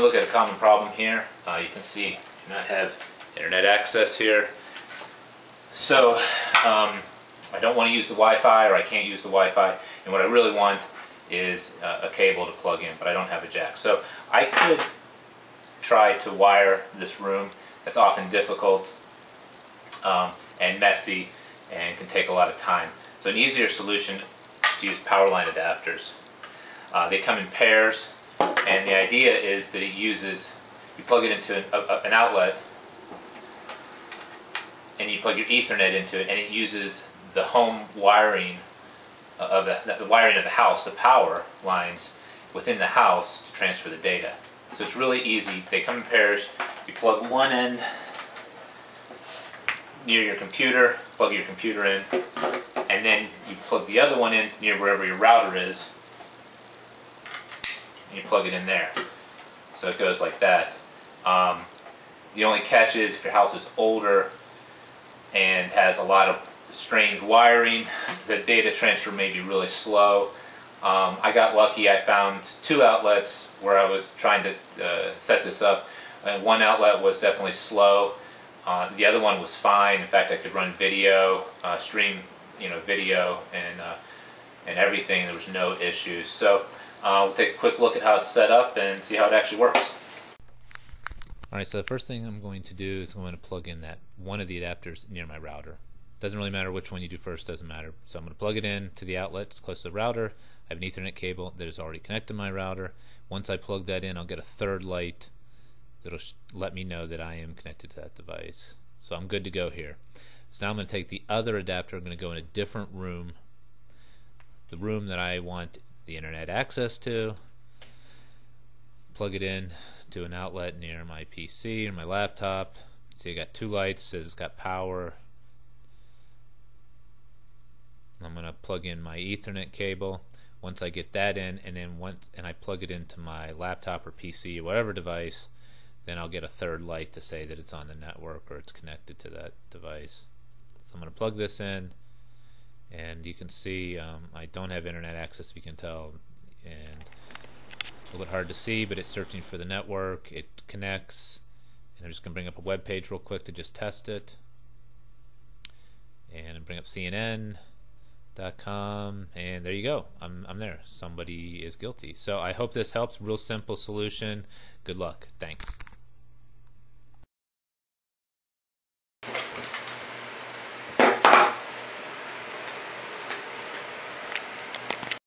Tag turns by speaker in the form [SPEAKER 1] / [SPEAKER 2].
[SPEAKER 1] look at a common problem here. Uh, you can see I do not have internet access here. So um, I don't want to use the Wi-Fi or I can't use the Wi-Fi and what I really want is uh, a cable to plug in but I don't have a jack. So I could try to wire this room. That's often difficult um, and messy and can take a lot of time. So an easier solution is to use power line adapters. Uh, they come in pairs and the idea is that it uses, you plug it into an, a, an outlet and you plug your ethernet into it and it uses the home wiring uh, of the, the wiring of the house, the power lines within the house to transfer the data. So it's really easy. They come in pairs. You plug one end near your computer, plug your computer in, and then you plug the other one in near wherever your router is, and you plug it in there. So it goes like that. Um, the only catch is if your house is older and has a lot of strange wiring, the data transfer may be really slow. Um, I got lucky, I found two outlets where I was trying to uh, set this up. And one outlet was definitely slow. Uh, the other one was fine. In fact, I could run video, uh, stream, you know, video and uh, and everything. There was no issues. So uh, we'll take a quick look at how it's set up and see how it actually works.
[SPEAKER 2] Alright, so the first thing I'm going to do is I'm going to plug in that one of the adapters near my router. Doesn't really matter which one you do first, doesn't matter. So I'm going to plug it in to the outlet, it's close to the router. I have an ethernet cable that is already connected to my router. Once I plug that in, I'll get a third light that'll let me know that I am connected to that device. So I'm good to go here. So now I'm going to take the other adapter, I'm going to go in a different room, the room that I want the internet access to, plug it in to an outlet near my PC or my laptop. See, I got two lights, says it's got power. I'm going to plug in my Ethernet cable. Once I get that in, and then once and I plug it into my laptop or PC or whatever device, then I'll get a third light to say that it's on the network or it's connected to that device. So I'm going to plug this in, and you can see um, I don't have internet access, if you can tell, and a little bit hard to see, but it's searching for the network. It connects, and I'm just going to bring up a web page real quick to just test it, and bring up CNN com and there you go I'm, I'm there somebody is guilty so I hope this helps real simple solution good luck thanks